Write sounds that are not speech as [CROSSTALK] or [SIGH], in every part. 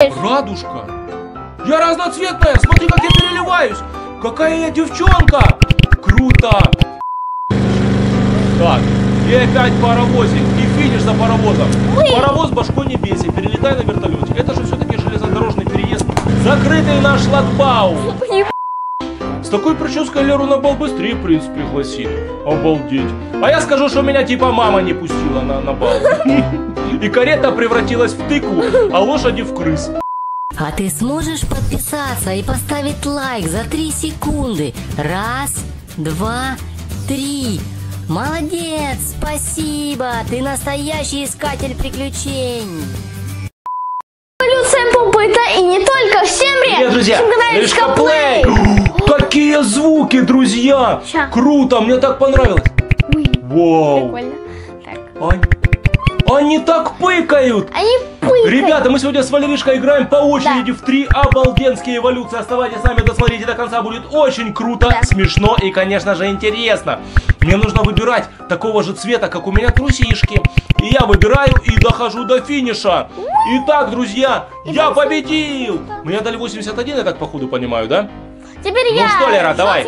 Радужка? Я разноцветная, смотри, как я переливаюсь. Какая я девчонка. Круто. Так, и опять паровозик, и финиш за паровозом. Паровоз башкой не бесит, перелетай на вертолете. Это же все-таки железнодорожный переезд. Закрытый наш шлагбаум. С такой прической Леру на бал быстрее принц пригласит. Обалдеть. А я скажу, что меня типа мама не пустила на, на бал. И карета превратилась в тыкву, а лошади в крыс. А ты сможешь подписаться и поставить лайк за 3 секунды? Раз, два, три. Молодец, спасибо, ты настоящий искатель приключений. Эволюция попыта и не только. Всем привет! Друзья! Всем Плей! Какие звуки, друзья! Ща. Круто, мне так понравилось. Ой, Вау! прикольно. Так. Ань, Они так пыкают! Они пыльные. Ребята, мы сегодня с Валеришкой играем по очереди в три обалденские эволюции. Оставайтесь с нами, досмотрите до конца, будет очень круто, Да. смешно и, конечно же, интересно. Мне нужно выбирать такого же цвета, как у меня трусишки. И я выбираю и дохожу до финиша. Итак, друзья, я победил! Мне дали 81, я так походу понимаю, да? Теперь Ну я. что, Лера, давай.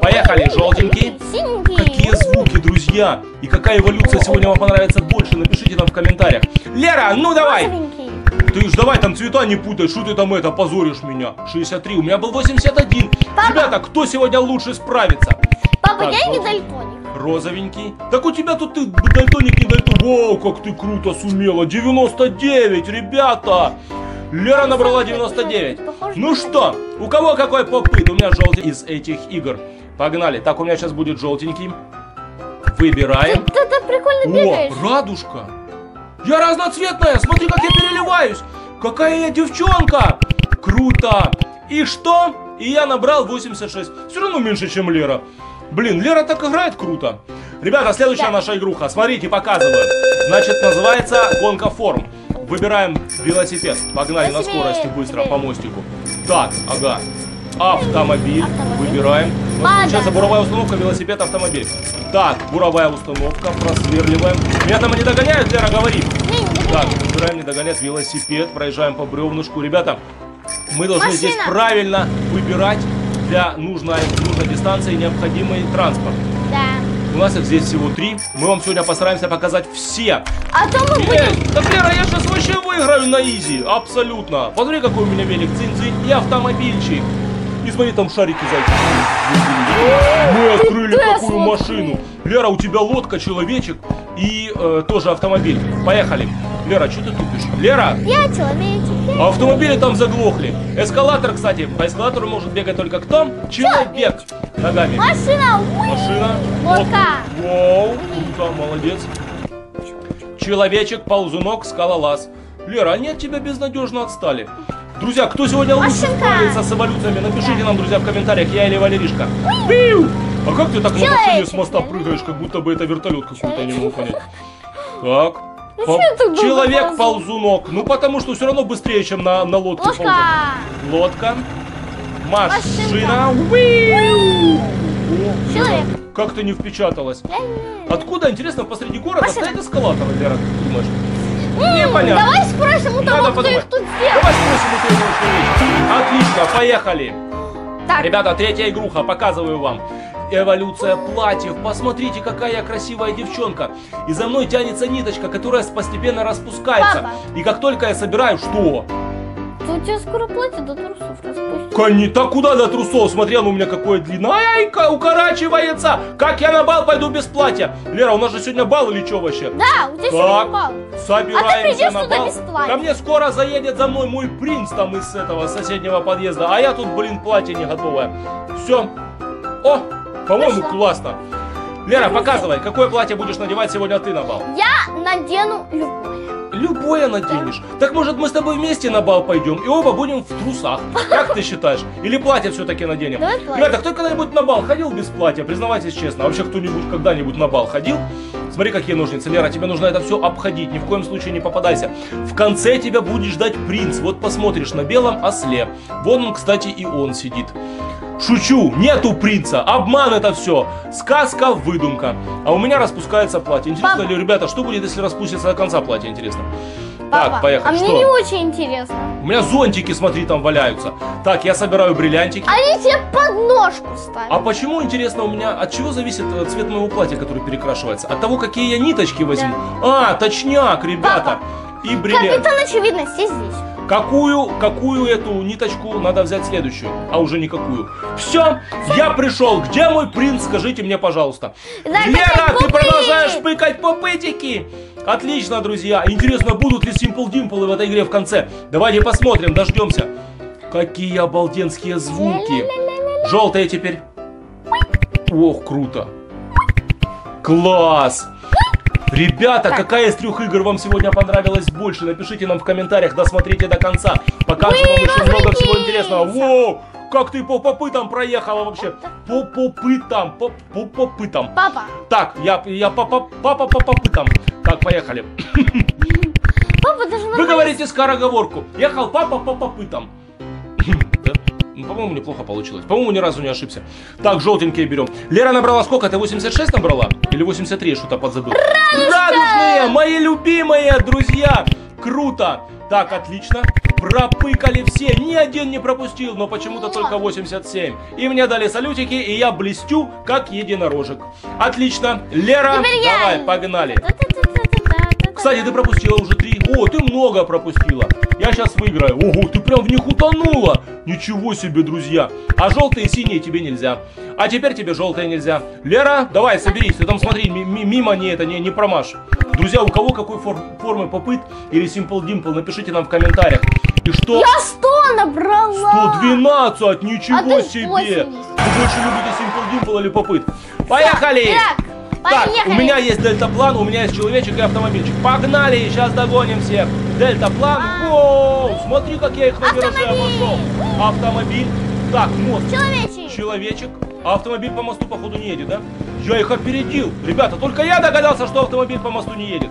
Поехали, желтенький. Синенький. Какие звуки, друзья! И какая эволюция сегодня вам понравится больше, напишите нам в комментариях. Лера, ну давай! Розовенький. Ты ж давай там цвета не путай, что ты там это позоришь меня? 63, у меня был 81. Папа. Ребята, кто сегодня лучше справится? Папа, Так, я не дальтоник. Розовенький. Так у тебя тут ты дальтоник не дальтоник. Вау, как ты круто сумела. 99, ребята. Лера набрала 99. Ну что, у кого какой попыт? У меня желтый из этих игр. Погнали. Так, у меня сейчас будет желтенький. Выбираем. Ты, ты прикольно бегаешь. О, радужка! Я разноцветная, смотри, как я переливаюсь! Какая я девчонка! Круто! И что? И я набрал 86. Все равно меньше, чем Лера. Блин, Лера так играет круто. Ребята, следующая Да. наша игруха. Смотрите, показываю. Значит, называется гонка форм. Выбираем велосипед. Погнали на скорости быстро по мостику. Так, ага. Автомобиль. Выбираем. Ладно. получается буровая установка, велосипед, автомобиль. Так, буровая установка, просверливаем. Меня там не догоняют, Лера, говори. Не, не Так, выбираем не догонять велосипед, проезжаем по бревнышку. Ребята, мы должны Машина. здесь правильно выбирать для нужной, нужной дистанции необходимый транспорт. Да. Нас их здесь всего три. Мы вам сегодня постараемся показать все. А то мы будем... так, Лера, я сейчас вообще выиграю на изи. Абсолютно. Смотри, какой у меня велик. Цинь-цинь и автомобильчик. И смотри, там шарики зайчики. Мы открыли такую машину. Лера, у тебя лодка, человечек и э, тоже автомобиль. Поехали. Лера, что ты тупишь? Лера, Я человечек. я- автомобили там заглохли. Эскалатор, кстати, по эскалатору может бегать только кто? Человек. Ногами. Машина. Машина. Лодка. Воу, круто, молодец. Человечек, ползунок, скалолаз. Лера, они от тебя безнадежно отстали. Друзья, кто сегодня лучше справится с эволюциями, напишите нам, друзья, в комментариях, я или Валеришка. Пиу! А как ты так на машине с моста прыгаешь, как будто бы это вертолет какой-то, я не могу понять. Так. Ну По- чё я так долго ползу? Человек-ползунок. Ну, потому что все равно быстрее, чем на, на лодке ползать. Лодка. Машина. О, Человек. Лера, Как ты не не- Откуда, интересно, посреди города Машина. стоит эскалатор, Лера, ты думаешь? Непонятно. Давай спросим у того, кто их тут сделал. Давай спросим у твоего человека. Отлично, поехали. Так, Ребята, третья игруха, показываю вам. Эволюция платьев. Посмотрите, какая я красивая девчонка. И за мной тянется ниточка, которая постепенно распускается. Папа. И как только я собираю, что? У тебя скоро платье до трусов распустится. Кони, так куда до трусов? Смотри, оно у меня какое длинное. Ай-ка, укорачивается. Как я на бал пойду без платья? Лера, у нас же сегодня бал или что вообще? Да, у тебя сегодня Так, бал. собираемся А ты придешь на бал. без платья. Ко мне скоро заедет за мной мой принц там из этого соседнего подъезда, а я тут, блин, платье не готовое. Все. О, по-моему, классно. Лера, показывай, какое платье будешь надевать сегодня ты на бал? Я надену любое. Любое наденешь. Так может мы с тобой вместе на бал пойдем и оба будем в трусах? Как ты считаешь? Или платье все-таки наденем? Давай платье. Ребята, кто когда-нибудь на бал ходил без платья? Признавайтесь честно. Вообще кто-нибудь когда-нибудь на бал ходил? Смотри, какие ножницы. Лера, тебе нужно это все обходить. Ни в коем случае не попадайся. В конце тебя будет ждать принц. Вот посмотришь на белом осле. Вон он, кстати, и он сидит. Шучу, нету принца, обман это все, сказка, выдумка. А у меня распускается платье. Интересно Пап. ли, ребята, что будет, если распустится до конца платье, интересно? Папа, Так, поехали. а мне Что? не очень интересно. У меня зонтики, смотри, там валяются. Так, я собираю бриллиантики. Они тебе под ножку ставят. А почему, интересно, у меня от чего зависит э, цвет моего платья, который перекрашивается? От того, какие я ниточки возьму. А, точняк, ребята. И бриллиант. Капитан очевидности здесь. Какую, какую эту ниточку надо взять следующую? А уже никакую. Все, я пришел. Где мой принц? Скажите мне, пожалуйста. Лера, ты продолжаешь пыкать попытики? Отлично, друзья. Интересно, будут ли Simple Dimple в этой игре в конце? Давайте посмотрим, дождемся. Какие обалденские звуки. Желтые теперь. Ох, круто. Класс. Ребята, какая из трех игр вам сегодня понравилась больше? Напишите нам в комментариях, досмотрите до конца. Покажем вам еще много всего интересного. Воу! Как ты по попытам проехала вообще? По попытам, по, по попытам. Папа, Так, я, я папа, папа по попытам. Так, поехали. папа даже Вы говорите скороговорку. Ехал папа по попытам. [LAUGHS] Ну, по-моему, неплохо получилось. По-моему, ни разу не ошибся. Так, желтенькие берем. Лера набрала сколько? Ты 86 набрала? Или 83? Что-то подзабыл. Радужные! Мои любимые друзья! Круто! Так, отлично. Пропыкали все. Ни один не пропустил, но почему-то только 87. И мне дали салютики, и я блестю, как единорожек. Отлично. Лера, Теперь я. давай, погнали. Кстати, ты пропустила уже три. О, ты много пропустила. Я сейчас выиграю. Ого, ты прям в них утонула. Ничего себе, друзья. А желтые и синие тебе нельзя. А теперь тебе желтые нельзя. Лера, давай, соберись. Ты там смотри, ми- ми- мимо не это, не, не промажь. Друзья, у кого какой фор- формы попыт или Simple Dimple, напишите нам в комментариях. И что? Я 100 набрала. 112, ничего А себе. 80. Вы больше любите Simple Dimple или попыт? Поехали! Так, Так, поехали. у меня есть дельтаплан, у меня есть человечек и автомобильчик. Погнали, сейчас догоним всех. Дельтаплан, А. воу, смотри, как я их на вираже Автомобиль. обошел. Автомобиль, так, мост, Человечек. человечек, а автомобиль по мосту походу не едет, да? Я их опередил. Ребята, только я догадался, что автомобиль по мосту не едет.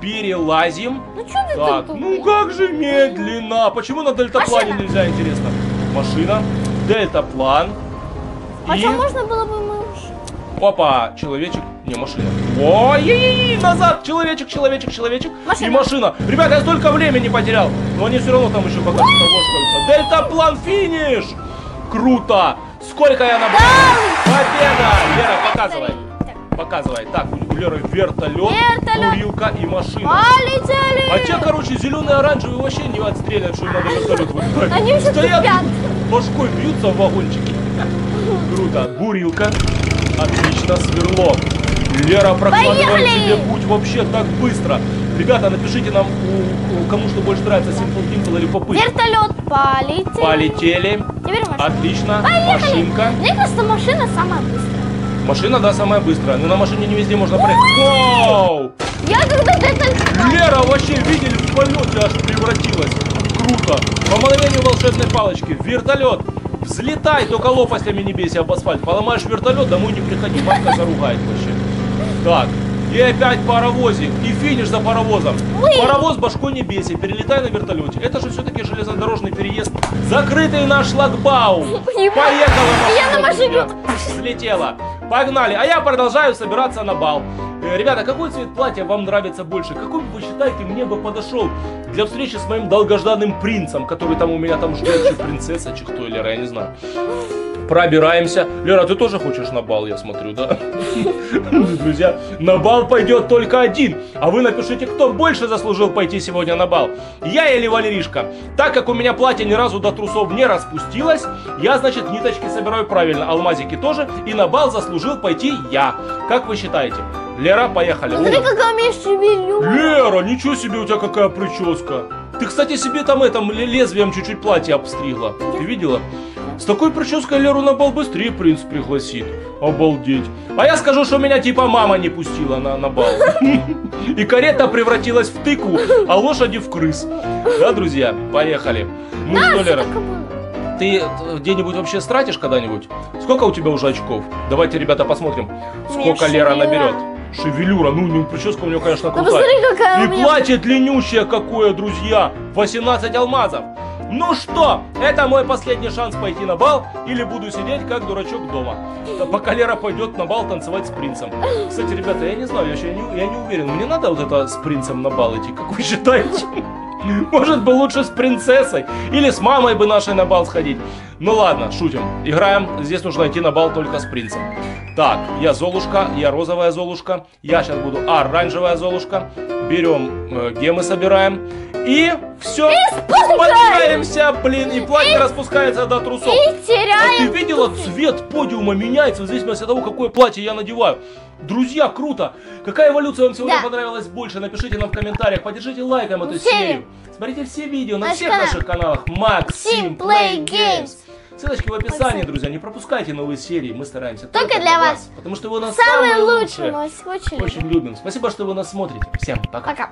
Перелазим. Ну что ты Так, ну как же медленно. Почему на дельтаплане Машина. нельзя, интересно? Машина, дельтаплан. А И... можно было бы мы. Опа, человечек, не машина. Ой, назад, человечек, человечек, человечек Машина. и машина. Ребята, я столько времени потерял, но они все равно там еще пока что Дельтаплан финиш! Круто! Сколько я набрал? Победа! Лера, показывай. Показывай. Так, у Леры вертолет, Вертолет. курилка и машина. Полетели. А те, короче, зеленые оранжевые вообще не отстрелят, что надо вертолет выбрать. Они уже Стоят, башкой бьются в вагончике. Круто. Бурилка. Отлично, сверло. Лера прокладывает себе путь вообще так быстро. Ребята, напишите нам, у- у кому что больше нравится, Simple Dimple или Попыт. Вертолет полетели. Полетели. Теперь машина. Отлично. Поехали. Машинка. Мне кажется, машина самая быстрая. Машина, да, самая быстрая. Но на машине не везде можно проехать. Вау! Я когда-то это... Лера вообще, видели, в полете аж превратилась. Круто. По мановению волшебной палочки. Вертолет. Взлетай, только лопастями не бейся об асфальт. Поломаешь вертолет, домой не приходи. Матка заругает вообще. Так. И опять паровозик. И финиш за паровозом. Уи. Паровоз башкой не бейся. Перелетай на вертолете. Это же все-таки железнодорожный переезд. Закрытый наш шлагбаум. Понимаю. Поехала Я на машина, машине. Слетела. Погнали. А я продолжаю собираться на бал. Э, Ребята, какой цвет платья вам нравится больше? Какой вы считаете мне бы подошел для встречи с моим долгожданным принцем, который там у меня там ждет, чи принцесса, чи кто, Лера, я не знаю. Пробираемся. Лера, ты тоже хочешь на бал, я смотрю, да? [LAUGHS] Друзья, на бал пойдет только один. А вы напишите, кто больше заслужил пойти сегодня на бал. Я или Валеришка. Так как у меня платье ни разу до трусов не распустилось, я, значит, ниточки собираю правильно, алмазики тоже. И на бал заслужил пойти я. Как вы считаете? Лера, поехали. Смотри, какая у меня шевелюра. Лера, ничего себе у тебя какая прическа. Ты, кстати, себе там этом ле- лезвием чуть-чуть платье обстригла. Ты видела? С такой прической Леру на бал быстрее принц пригласит. Обалдеть. А я скажу, что меня типа мама не пустила на, на бал. И карета превратилась в тыкву, а лошади в крыс. Да, друзья? Поехали. Ну что, Лера, ты э, где-нибудь вообще стратишь когда-нибудь? Сколько у тебя уже очков? Давайте, ребята, посмотрим, сколько Лера наберет. Шевелюра, ну, ну прическа у него, конечно, Ну крутая. посмотри, какая И у меня... платье длиннющее какое, друзья! 18 алмазов! Ну что, это мой последний шанс пойти на бал, или буду сидеть как дурачок дома. Пока Лера пойдет на бал танцевать с принцем. Кстати, ребята, я не знаю, я, еще не, я не уверен, мне надо вот это с принцем на бал идти, как вы считаете? [LAUGHS] Может бы лучше с принцессой или с мамой бы нашей на бал сходить. Ну ладно, шутим. Играем. Здесь нужно идти на бал только с принцем. Так, я Золушка, я розовая Золушка. Я сейчас буду оранжевая Золушка. Берем э, гемы, собираем. И все. Исполняемся, блин. И платье распускается до трусов. И А ты теряем... видела, цвет подиума меняется в зависимости от того, какое платье я надеваю. Друзья, круто! Какая эволюция вам сегодня Да. понравилась больше? Напишите нам в комментариях, поддержите лайком эту Серию. серию. Смотрите все видео на Наш всех канал. наших каналах. Максим Play. Games. Ссылочки в описании, друзья. Не пропускайте новые серии. Мы стараемся Только для вас. Потому что вы нас самые лучший, лучшие. мы вас очень любим. Очень любим. Спасибо, что вы нас смотрите. Всем пока. Пока.